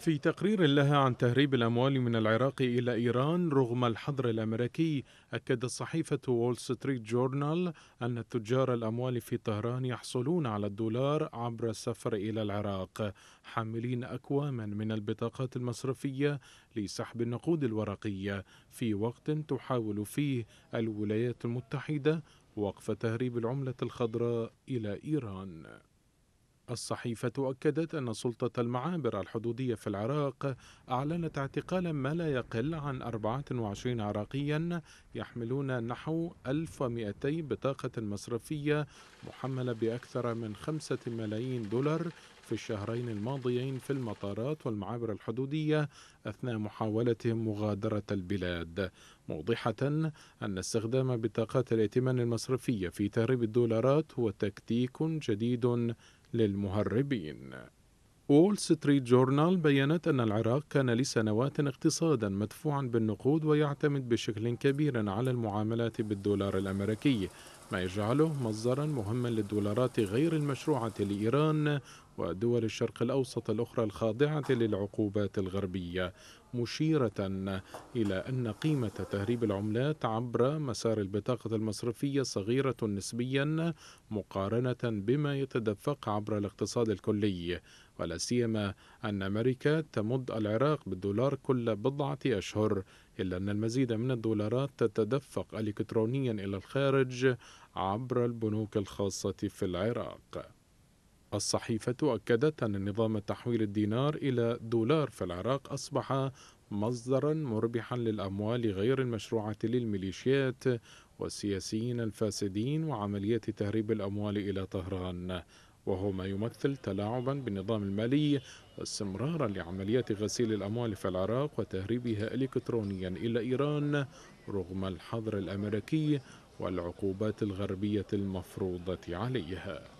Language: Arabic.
في تقرير لها عن تهريب الأموال من العراق إلى إيران رغم الحظر الأمريكي أكدت صحيفة وول ستريت جورنال أن تجار الأموال في طهران يحصلون على الدولار عبر السفر إلى العراق حاملين أكواما من البطاقات المصرفية لسحب النقود الورقية. في وقت تحاول فيه الولايات المتحدة وقف تهريب العملة الخضراء إلى إيران. الصحيفة أكدت أن سلطة المعابر الحدودية في العراق أعلنت اعتقال ما لا يقل عن 24 عراقيا يحملون نحو 1200 بطاقة مصرفية محملة بأكثر من 5 ملايين دولار في الشهرين الماضيين في المطارات والمعابر الحدودية أثناء محاولتهم مغادرة البلاد. موضحة أن استخدام بطاقات الائتمان المصرفية في تهريب الدولارات هو تكتيك جديد للمهربين. وول ستريت جورنال بيّنت أن العراق كان لسنوات اقتصادا مدفوعا بالنقود ويعتمد بشكل كبير على المعاملات بالدولار الأمريكي. ما يجعله مصدرا مهما للدولارات غير المشروعة لإيران ودول الشرق الأوسط الأخرى الخاضعة للعقوبات الغربية مشيرة إلى أن قيمة تهريب العملات عبر مسار البطاقة المصرفية صغيرة نسبيا مقارنة بما يتدفق عبر الاقتصاد الكلي. ولا سيما أن أمريكا تمد العراق بالدولار كل بضعة أشهر إلا أن المزيد من الدولارات تتدفق إلكترونيا إلى الخارج عبر البنوك الخاصة في العراق. الصحيفة أكدت أن نظام تحويل الدينار إلى دولار في العراق أصبح مصدرا مربحا للأموال غير المشروعة للميليشيات والسياسيين الفاسدين وعمليات تهريب الأموال إلى طهران وهو ما يمثل تلاعبا بالنظام المالي واستمرارا لعمليات غسيل الأموال في العراق وتهريبها إلكترونيا إلى إيران رغم الحظر الأمريكي والعقوبات الغربية المفروضة عليها.